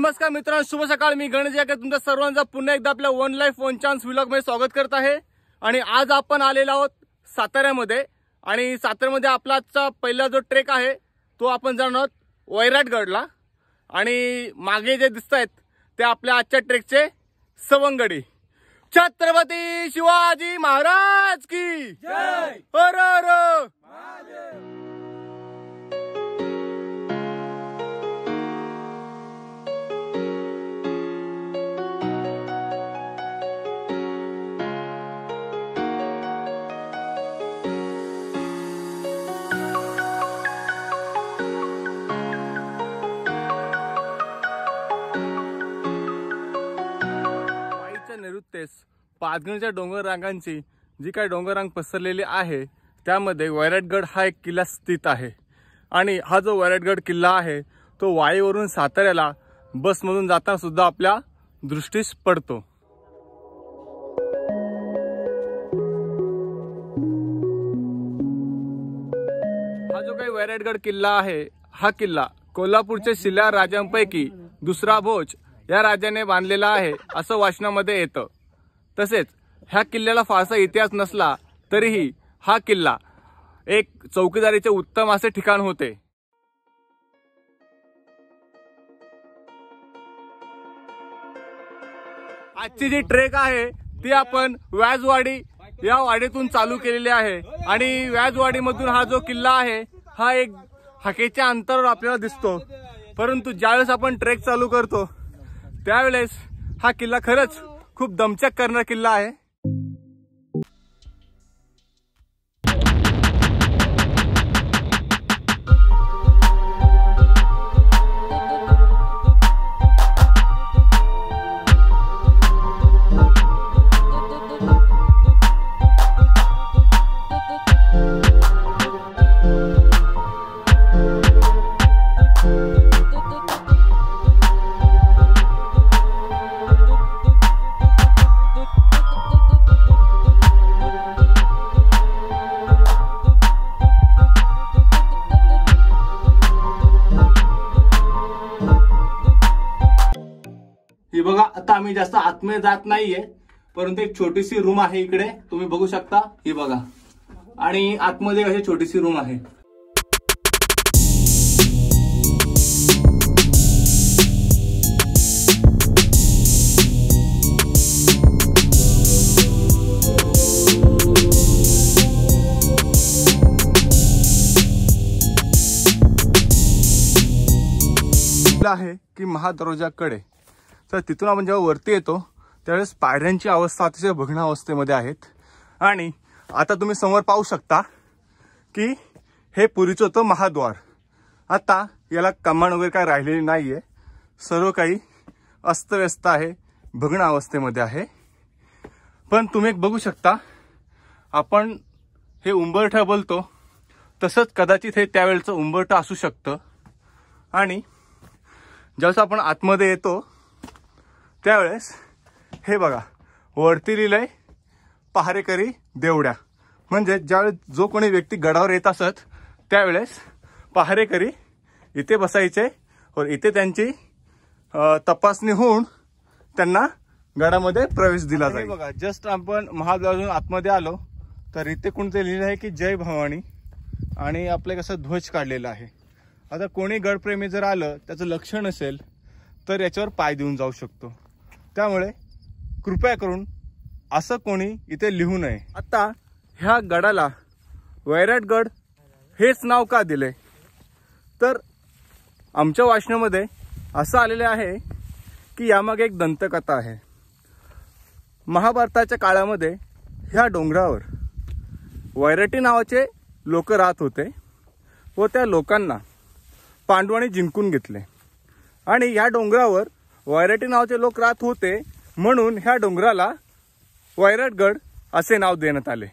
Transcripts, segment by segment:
नमस्कार मित्रांनो शुभ सकाळ. मी गणेश याके. तुमच्या सर्वांचा पुन्हा एकदा आपल्या वन लाईफ वन चान्स व्लॉगमध्ये स्वागत करत आहे. आणि आज आपण आलेलो आहोत साताऱ्यामध्ये. आणि साताऱ्यामध्ये आपला आजचा पहिला जो ट्रेक आहे तो आपण जाणार आहोत वैराटगडला. आणि मागे जे दिसत आहेत ते आपल्या आजच्या ट्रेकचे सवंगडी. छत्रपती शिवाजी महाराज की. हर! तसेच पाचगणच्या डोंगर रांगांची जी काही डोंगर रांग पसरलेली आहे त्यामध्ये वैराटगड हा एक किल्ला स्थित आहे. आणि हा जो वैराटगड किल्ला आहे तो वाईवरून साताऱ्याला बसमधून जाताना सुद्धा आपल्या दृष्टीस पडतो. हा जो काही वैराटगड किल्ला आहे हा किल्ला कोल्हापूरच्या शिला राजांपैकी दुसरा भोज या राजाने बांधलेला आहे असं वाचनामध्ये येतं. तसेच ह्या किल्ल्याला फारसा इतिहास नसला तरीही हा किल्ला एक चौकीदारीचे उत्तम असे ठिकाण होते. आजची जी ट्रेक आहे ती आपण व्याजवाडी या वाडीतून चालू केलेली आहे. आणि व्याजवाडीमधून हा जो किल्ला आहे हा एक हाकेच्या अंतरावर आपल्याला दिसतो. परंतु ज्यावेळेस आपण ट्रेक चालू करतो त्यावेळेस हा किल्ला खरंच खूप दमचक करणारा किल्ला आहे. मी जास्त आतमध्ये जात नाहीये परंतु एक छोटीशी रूम आहे इकडे तुम्ही बघू शकता ही बघा. आणि आतमध्ये अशी छोटीशी रूम आहे. आहे की महादरोजाकडे. तर तिथून आपण जेव्हा वरती येतो त्यावेळेस पायऱ्यांची अवस्था अतिशय भग्न अवस्थेमध्ये आहेत. आणि आता तुम्ही समोर पाहू शकता की हे पुरीचं होतं महाद्वार. आता याला कमान वगैरे काय राहिलेली नाहीये. सर्व काही अस्तव्यस्त आहे भग्न अवस्थेमध्ये आहे. पण तुम्ही एक बघू शकता आपण हे उंबरठं बोलतो तसंच कदाचित हे त्यावेळचं उंबरठं असू शकतं. आणि ज्यावेळेस आपण आतमध्ये येतो त्यावेळेस हे बघा वरती लिहिलंय पहारेकरी देवड्या. म्हणजे ज्यावेळेस जो कोणी व्यक्ती गडावर येत असत त्यावेळेस पहारेकरी इथे बसायचे व इथे त्यांची तपासणी होऊन त्यांना गडामध्ये प्रवेश दिला जाईल. बघा जस्ट आपण महाद्वारून आतमध्ये आलो तर इथे कोणते लिहिलं आहे की जय भवानी आणि आपले कसं ध्वज काढलेला आहे. आता कोणी गडप्रेमी जर आलं त्याचं लक्ष नसेल तर याच्यावर पाय देऊन जाऊ शकतो. त्यामुळे कृपया करून असं कोणी इथे लिहू नये. आता ह्या गडाला वैराटगड हेच नाव का दिले? तर आमच्या वाचनामध्ये असं आलेलं आहे की यामागे एक दंतकथा आहे. महाभारताच्या काळामध्ये ह्या डोंगरावर वैराटी नावाचे लोक राहत होते व त्या लोकांना पांडवाने जिंकून घेतले. आणि या डोंगरावर वैराटी नावाचे लोक राहत होते म्हणून ह्या डोंगराला वैराटगड असे नाव देण्यात आले.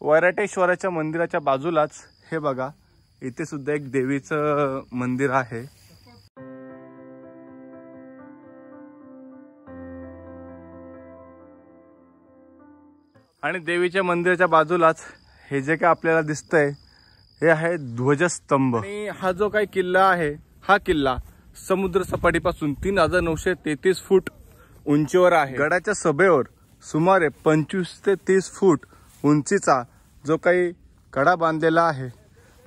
वैराटेश्वराच्या मंदिराच्या बाजूलाच हे बघा इथे सुद्धा एक देवीचं मंदिर आहे. आणि देवीच्या मंदिराच्या बाजूलाच हे जे काय आपल्याला दिसतंय हे आहे ध्वजस्तंभ. आणि हा जो काही किल्ला आहे हा किल्ला समुद्र सपाटीपासून तीन हजार नऊशे तेहतीस फूट उंचीवर आहे. गडाच्या सभेवर सुमारे पंचवीस ते तीस फूट उंचीचा जो काही कडा बांधलेला आहे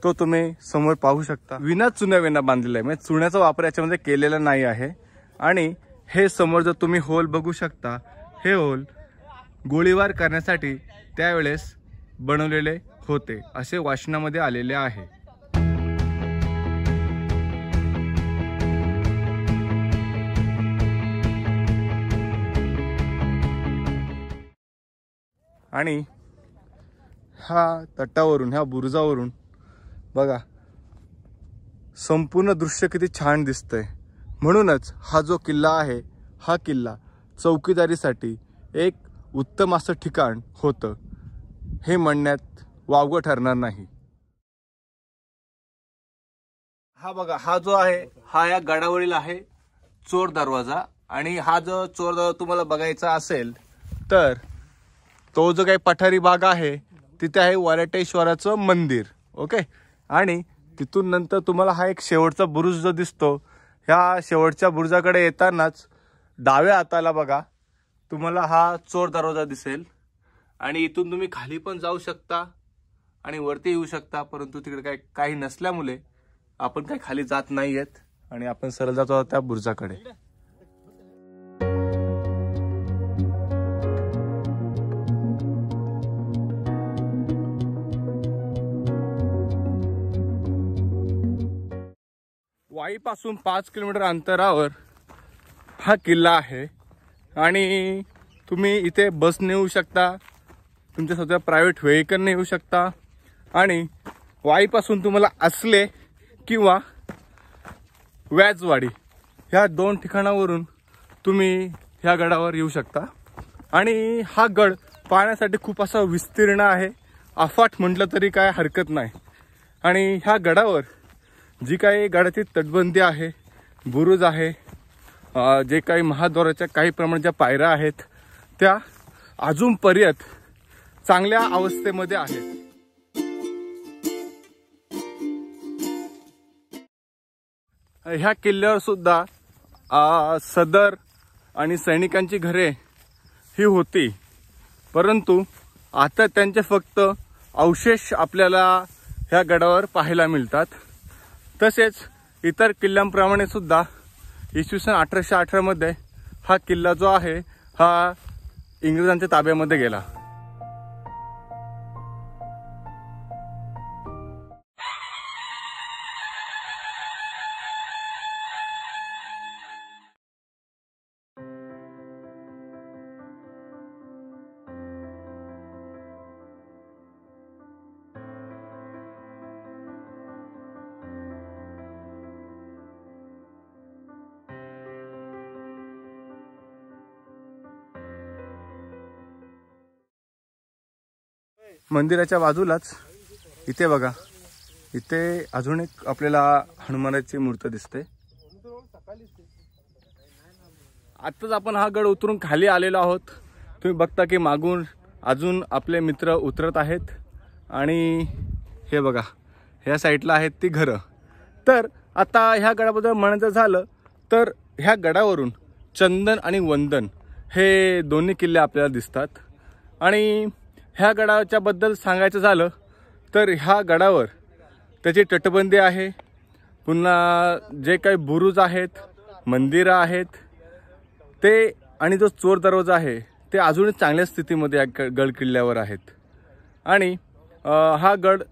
तो तुम्ही समोर पाहू शकता. विना चुन्या विना बांधलेला आहे. म्हणजे चुन्याचा वापर याच्यामध्ये केलेला नाही आहे. आणि हे समोर जर तुम्ही होल बघू शकता हे होल गोळीबार करण्यासाठी त्यावेळेस बनवलेले होते. असे वाचनामध्ये आलेले आहे. आणि ह्या तटावरून ह्या बुरुजावरून बघा संपूर्ण दृश्य किती छान दिसतंय. म्हणूनच हा जो किल्ला आहे हा किल्ला चौकीदारीसाठी एक उत्तम असं ठिकाण होतं. हे म्हणण्यात वावगं ठरणार नाही. हा बघा हा जो आहे हा या गडावरील आहे चोर दरवाजा. आणि हा जो चोर दरवाजा तुम्हाला बघायचा असेल तर तो जो काही पठारी भाग आहे तिथे आहे वराटेश्वराचं मंदिर ओके? आणि तिथून नंतर तुम्हाला हा एक शेवटचा बुरुज जो दिसतो ह्या शेवटच्या बुरुजाकडे येतानाच डाव्या हाताला बघा तुम्हाला हा चोर दरवाजा दिसेल. आणि इथून तुम्ही खाली पण जाऊ शकता आणि वरती येऊ शकता परंतु तिकडे काय काही नसल्यामुळे आपण काही खाली जात नाही आहेत आणि आपण सरळ जातो त्या बुरुजाकडे. वाईपासून पाच किलोमीटर अंतरावर हा किल्ला आहे. आणि तुम्ही इथे बस नेऊ शकता. तुमच्या स्वतः प्रायव्हेट व्हेकल नेऊ शकता. आणि वाईपासून तुम्हाला असले किंवा व्याजवाडी ह्या दोन ठिकाणावरून तुम्ही ह्या गडावर येऊ शकता. आणि हा गड पाहण्यासाठी खूप असा विस्तीर्ण आहे. अफाट म्हटलं तरी काय हरकत नाही. आणि ह्या गडावर जी काही गडाची तटबंदी आहे बुरुज आहे जे काही महाद्वाराच्या काही प्रमाणात ज्या पायऱ्या आहेत त्या अजूनपर्यंत चांगल्या अवस्थेमध्ये आहेत. ह्या किल्ल्यावर सुद्धा सदर आणि सैनिकांची घरे ही होती. परंतु आता त्यांचे फक्त अवशेष आपल्याला ह्या गडावर पाहायला मिळतात. तसेच इतर किल्ल्यांप्रमाणे सुद्धा इसवी सन अठराशे अठरामध्ये हा किल्ला जो आहे हा इंग्रजांच्या ताब्यामध्ये गेला. मंदिराच्या बाजूलाच इथे बघा इथे अजून एक आपल्याला हनुमानाची मूर्त दिसते. आत्ताच आपण हा गड उतरून खाली आलेलो आहोत. तुम्ही बघता की मागून अजून आपले मित्र उतरत आहेत. आणि हे बघा ह्या साईडला आहेत ती घरं. तर आता ह्या गडाबद्दल म्हणायचं झालं तर ह्या गडावरून चंदन आणि वंदन हे दोन्ही किल्ले आपल्याला दिसतात. आणि ह्या गडाच्या बद्दल सांगायचं झालं तर ह्या गडावर त्याची तटबंदी आहे. पुन्हा जे काही बुरुज आहेत मंदिरं आहेत ते आणि जो चोर दरवाजा आहे ते अजूनही चांगल्या स्थितीमध्ये या ग- गड किल्ल्यावर आहेत. आणि हा गड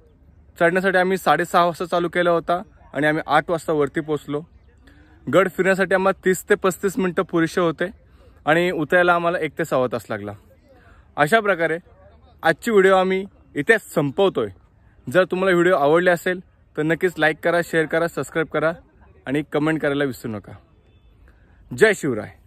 चढण्यासाठी आम्ही साडेसहा वाजता चालू केला होता आणि आम्ही आठ वाजता वरती पोचलो गड फिरण्यासाठी आम्हाला तीस ते पस्तीस मिनटं पुरेसे होते आणि उतरायला आम्हाला एक ते सव्वा तास लागला. अशा प्रकारे आजची व्हिडिओ आम्ही इथेच संपवतोय. जर तुम्हाला व्हिडिओ आवडले असेल तर नक्कीच लाईक करा शेअर करा सबस्क्राईब करा आणि कमेंट करायला विसरू नका. जय शिवराय.